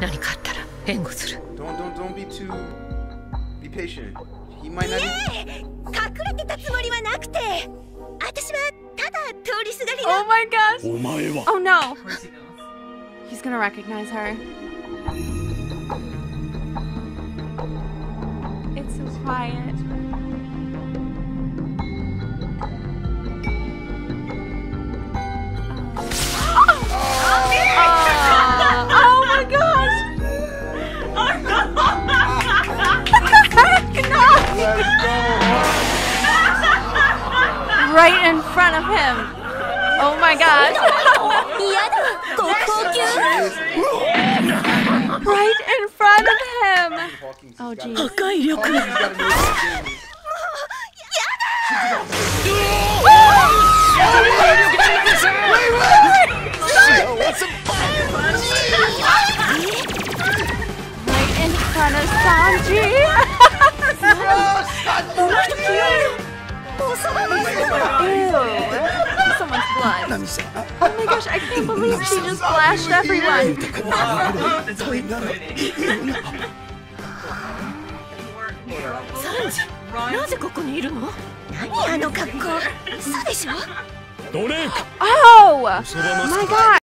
何かあったら援護する Don't don't don't be too be patient. He might not. even- 隠れてたつもりはなくて私はただ通りすがり Oh の my gosh. お前は Oh no. Of course he knows. He's gonna recognize her. It's so quiet. right in front of him. Oh my gosh! right in front of him. Oh jeez. right in front of Sanji. blood. 何せ Oh my gosh, I can't believe she just flashed everyone. It's always exciting. サンジ Run. なぜここにいるの何あの格好嘘でしょドレイク Oh! そばます My god!